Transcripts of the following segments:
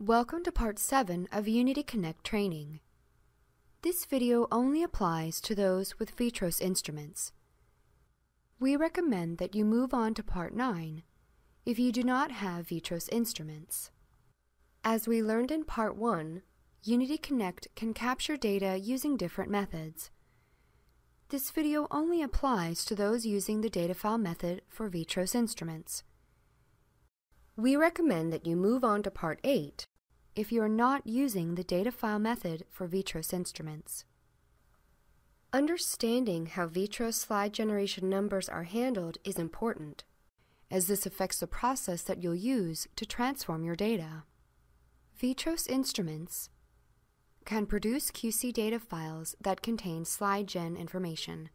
Welcome to Part 7 of Unity Connect training. This video only applies to those with Vitros instruments. We recommend that you move on to Part 9 if you do not have Vitros instruments. As we learned in Part 1, Unity Connect can capture data using different methods. This video only applies to those using the data file method for Vitros instruments. We recommend that you move on to Part 8 if you are not using the data file method for Vitros instruments. Understanding how Vitros slide generation numbers are handled is important, as this affects the process that you'll use to transform your data. Vitros instruments can produce QC data files that contain slide gen information.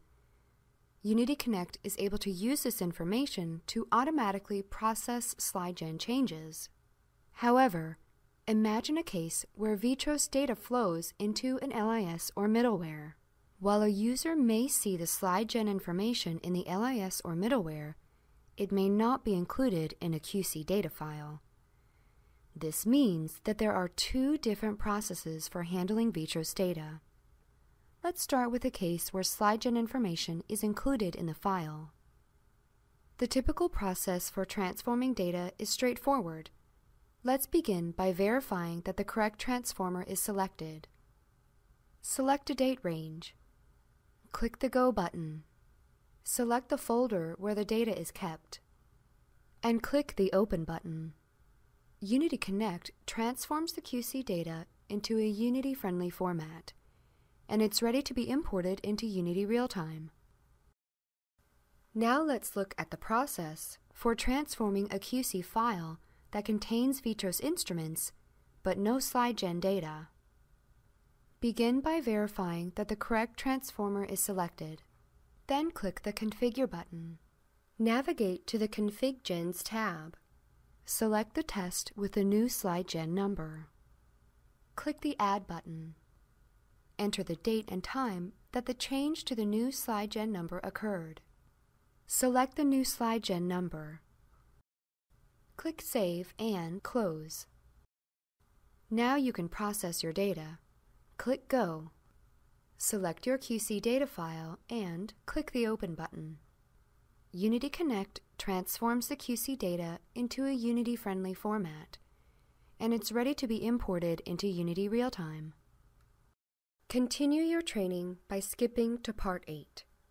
Unity Connect is able to use this information to automatically process slide gen changes. However, imagine a case where Vitros data flows into an LIS or middleware. While a user may see the slide gen information in the LIS or middleware, it may not be included in a QC data file. This means that there are two different processes for handling Vitros data. Let's start with a case where SlideGen information is included in the file. The typical process for transforming data is straightforward. Let's begin by verifying that the correct transformer is selected. Select a date range. Click the Go button. Select the folder where the data is kept. And click the Open button. Unity Connect transforms the QC data into a Unity-friendly format and it's ready to be imported into Unity Realtime. Now let's look at the process for transforming a QC file that contains Vitros instruments but no SlideGen data. Begin by verifying that the correct transformer is selected. Then click the Configure button. Navigate to the Config Gens tab. Select the test with the new SlideGen number. Click the Add button. Enter the date and time that the change to the new SlideGen number occurred. Select the new SlideGen number. Click Save and Close. Now you can process your data. Click Go. Select your QC data file and click the Open button. Unity Connect transforms the QC data into a Unity-friendly format, and it's ready to be imported into Unity Realtime. Continue your training by skipping to Part 8.